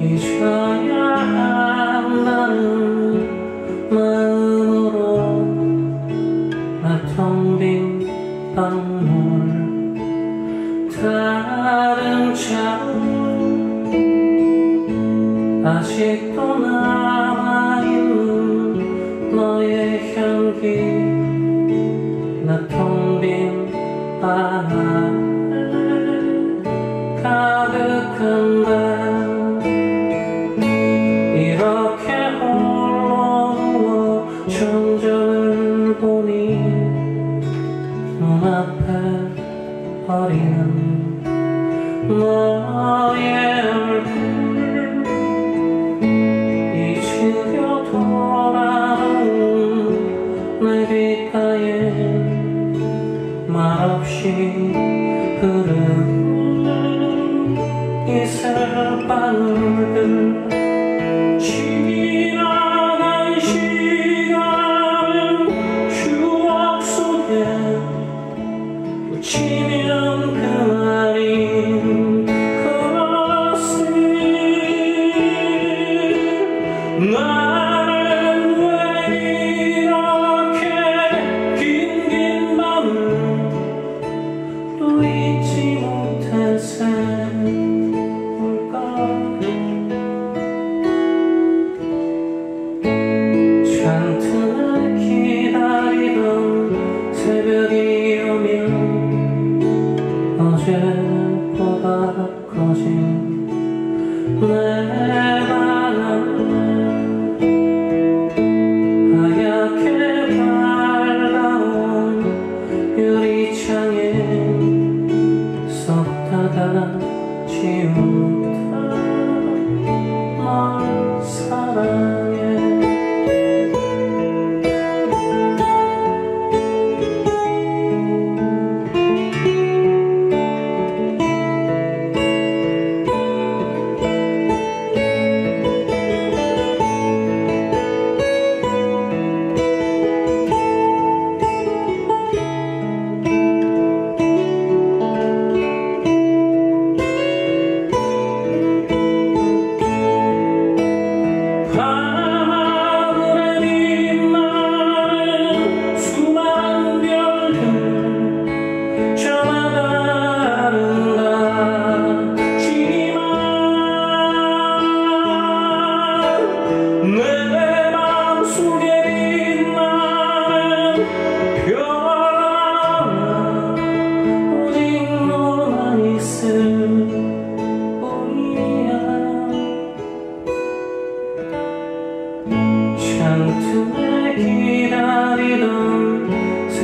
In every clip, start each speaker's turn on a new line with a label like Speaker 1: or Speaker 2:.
Speaker 1: 잊어야 한다는 마음으로 나텅빈 방울 다른 참 아직도 남아있는 너의 향기 나 텅 빈 방 안에 가득한데 이렇게 홀로 누워 천장을 보니 눈앞에 어리는 너의 얼굴 말없이 썼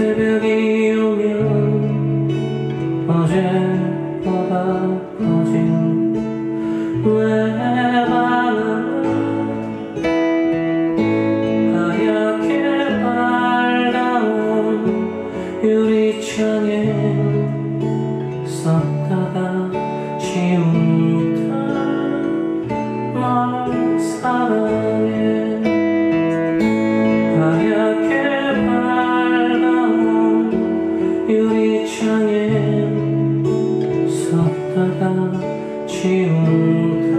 Speaker 1: 새벽이 오면 어제보다 커진 내 방은 하얗게 밝아온 유리창에 썼다가 지운다 널 사랑해 하얗게 밝아온 유리창에 썼다가 지운다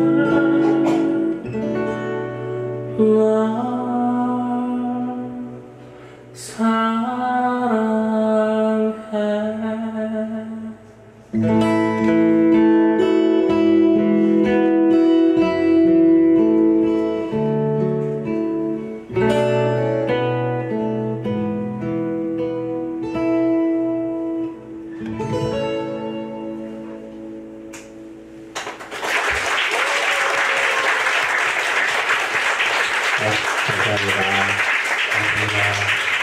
Speaker 1: 널 사랑해
Speaker 2: Alhamdulillah. Alhamdulillah.